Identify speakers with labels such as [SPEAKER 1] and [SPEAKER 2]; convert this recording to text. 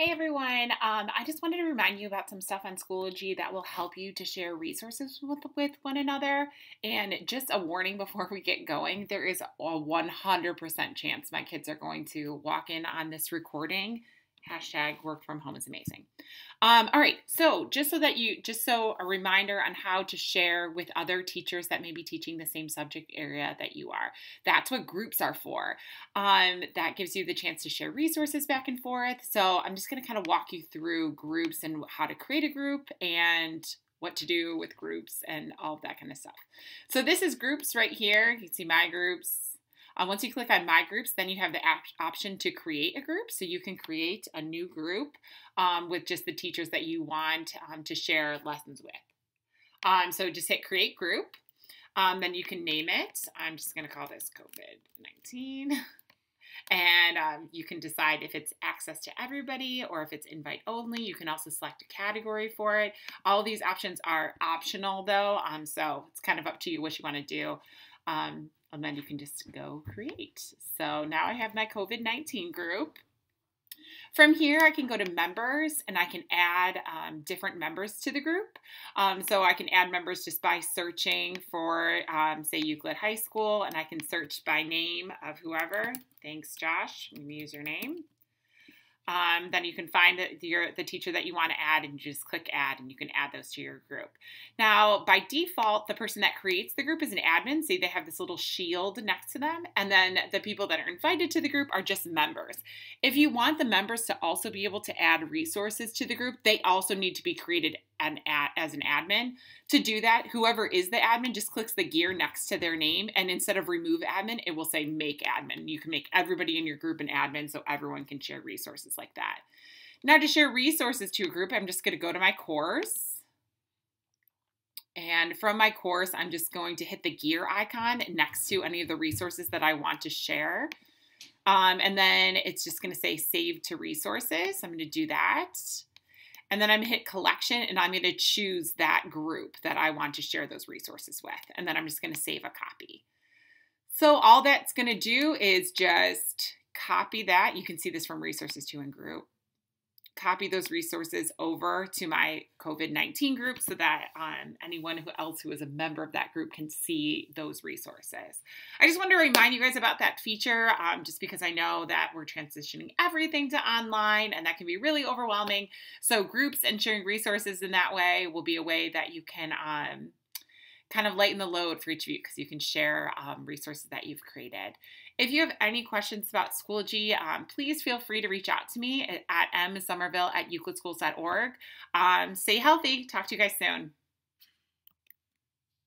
[SPEAKER 1] Hey everyone, um, I just wanted to remind you about some stuff on Schoology that will help you to share resources with, with one another. And just a warning before we get going, there is a 100% chance my kids are going to walk in on this recording Hashtag work from home is amazing. Um, all right, so just so that you, just so a reminder on how to share with other teachers that may be teaching the same subject area that you are. That's what groups are for. Um, that gives you the chance to share resources back and forth. So I'm just going to kind of walk you through groups and how to create a group and what to do with groups and all of that kind of stuff. So this is groups right here. You can see my groups uh, once you click on My Groups, then you have the option to create a group. So you can create a new group um, with just the teachers that you want um, to share lessons with. Um, so just hit Create Group. Um, then you can name it. I'm just going to call this COVID-19. And um, you can decide if it's access to everybody or if it's invite only. You can also select a category for it. All these options are optional though, um, so it's kind of up to you what you want to do. Um, and then you can just go create. So now I have my COVID 19 group. From here, I can go to members and I can add um, different members to the group. Um, so I can add members just by searching for, um, say, Euclid High School, and I can search by name of whoever. Thanks, Josh. Let me use your name. Um, then you can find the, your, the teacher that you want to add and you just click add and you can add those to your group. Now, by default, the person that creates the group is an admin. See, they have this little shield next to them. And then the people that are invited to the group are just members. If you want the members to also be able to add resources to the group, they also need to be created an ad, as an admin. To do that, whoever is the admin just clicks the gear next to their name, and instead of remove admin, it will say make admin. You can make everybody in your group an admin so everyone can share resources like that. Now, to share resources to a group, I'm just going to go to my course. And from my course, I'm just going to hit the gear icon next to any of the resources that I want to share. Um, and then it's just going to say save to resources. I'm going to do that. And then I'm hit collection and I'm going to choose that group that I want to share those resources with. And then I'm just going to save a copy. So all that's going to do is just copy that. You can see this from resources to in group copy those resources over to my COVID 19 group so that um, anyone who else who is a member of that group can see those resources. I just want to remind you guys about that feature um, just because I know that we're transitioning everything to online and that can be really overwhelming. So, groups and sharing resources in that way will be a way that you can. Um, kind of lighten the load for each of you because you can share um, resources that you've created. If you have any questions about Schoology, um, please feel free to reach out to me at, msomerville at euclidschools.org. Um, stay healthy. Talk to you guys soon.